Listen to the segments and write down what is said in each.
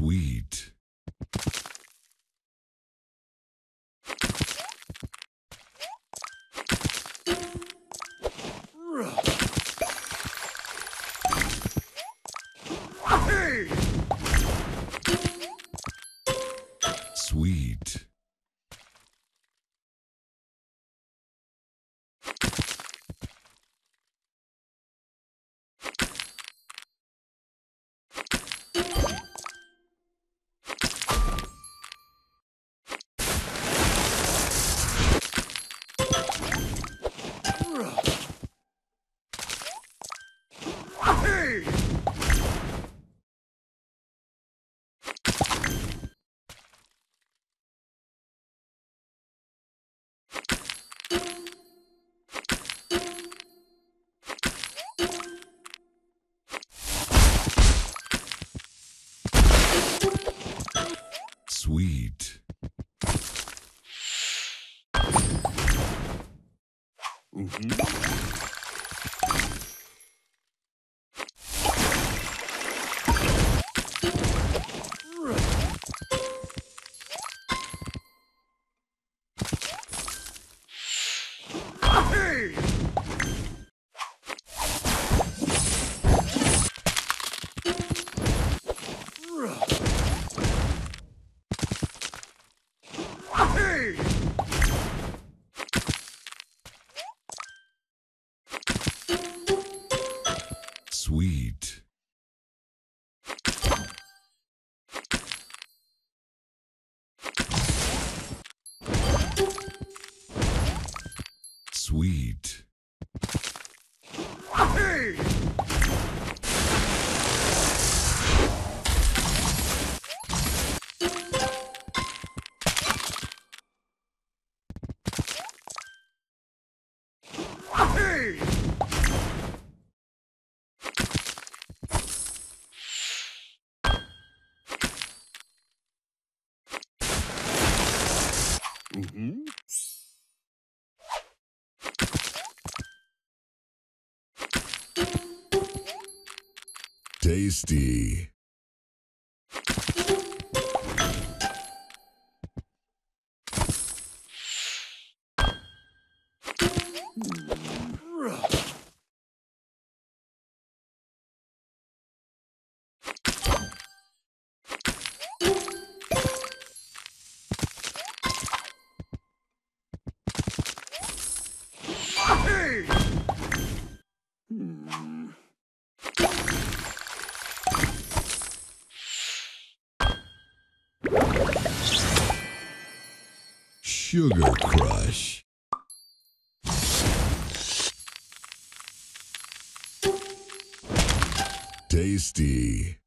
Sweet. Tasty. Sugar Crush. Tasty.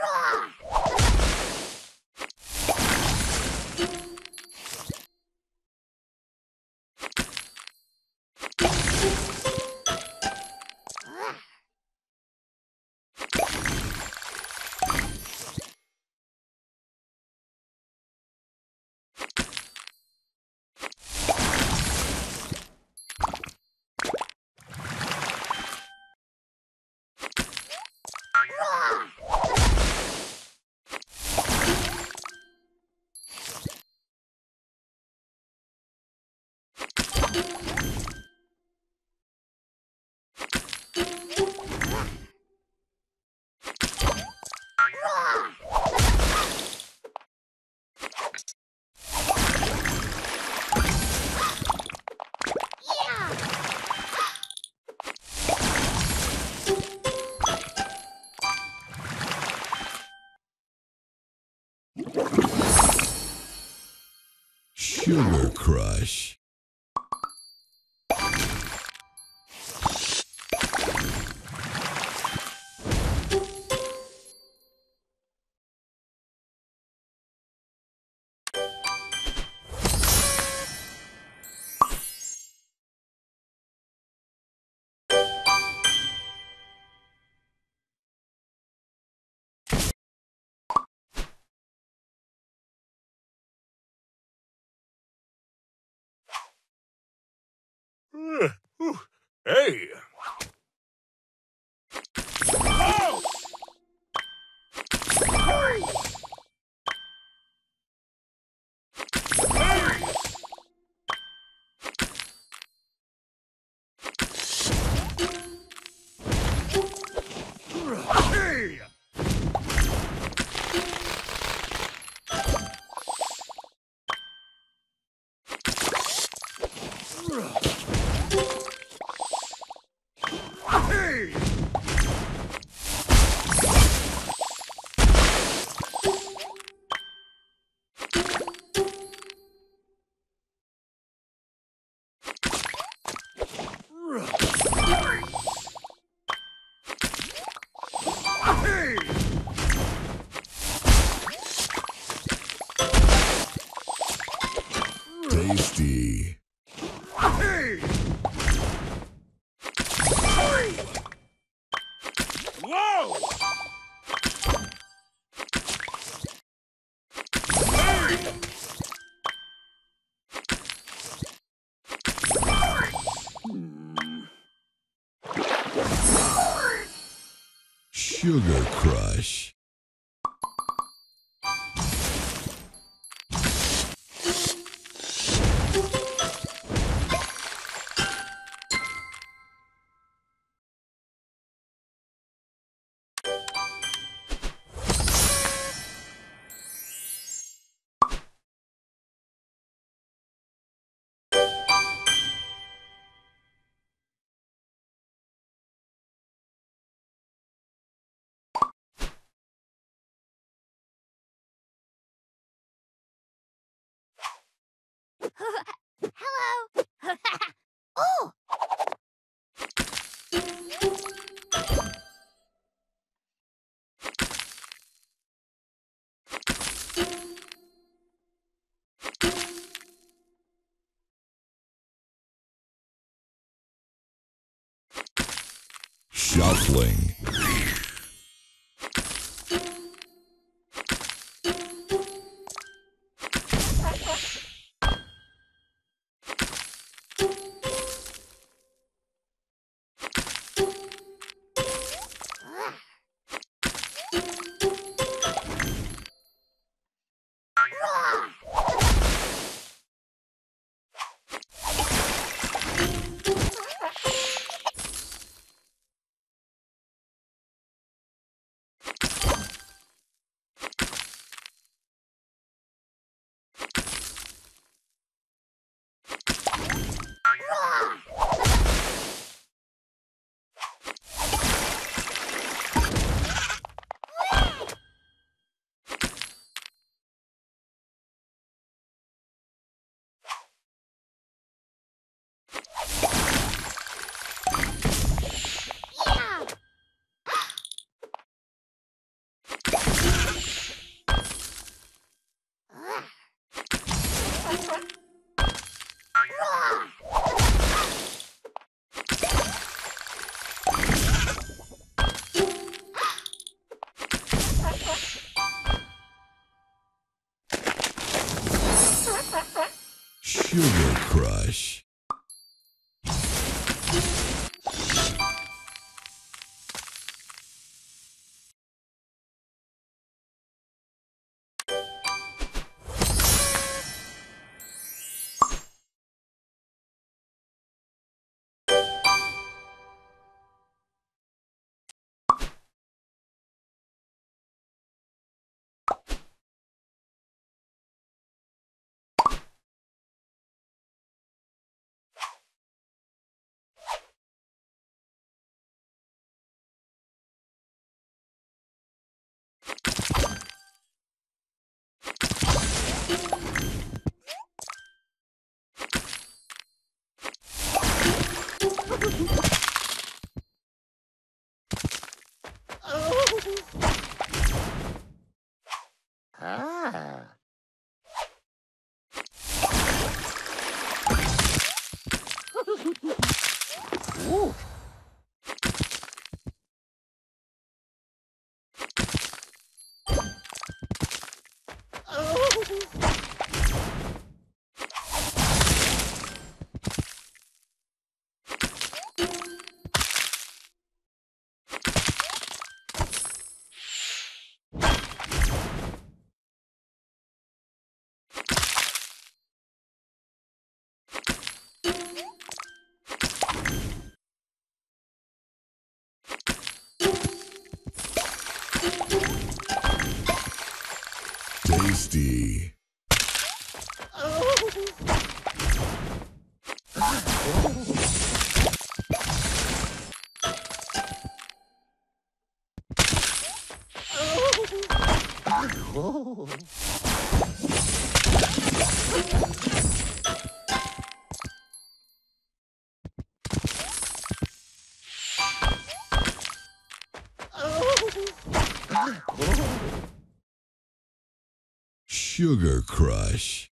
Roar! Crush. Hey! Whoa! Sugar Crush. Shuffling. Sugar Crush. Ah. Sugar Crush.